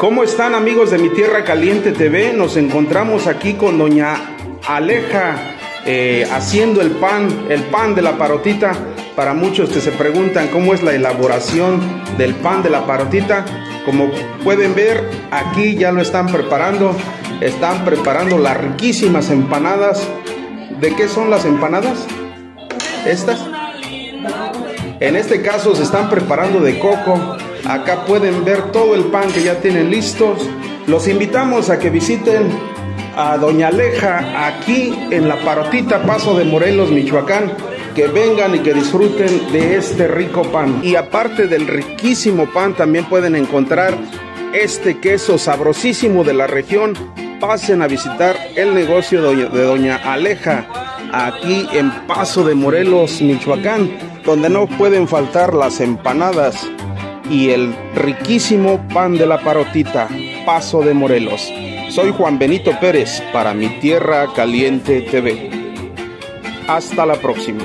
¿Cómo están amigos de mi Tierra Caliente TV? Nos encontramos aquí con doña Aleja eh, haciendo el pan, el pan de la parotita. Para muchos que se preguntan cómo es la elaboración del pan de la parotita, como pueden ver, aquí ya lo están preparando. Están preparando las riquísimas empanadas. ¿De qué son las empanadas? Estas. En este caso se están preparando de coco. Acá pueden ver todo el pan que ya tienen listos. Los invitamos a que visiten a Doña Aleja aquí en la Parotita Paso de Morelos, Michoacán. Que vengan y que disfruten de este rico pan. Y aparte del riquísimo pan, también pueden encontrar este queso sabrosísimo de la región. Pasen a visitar el negocio de Doña Aleja aquí en Paso de Morelos, Michoacán, donde no pueden faltar las empanadas y el riquísimo pan de la parotita, Paso de Morelos. Soy Juan Benito Pérez para mi Tierra Caliente TV. Hasta la próxima.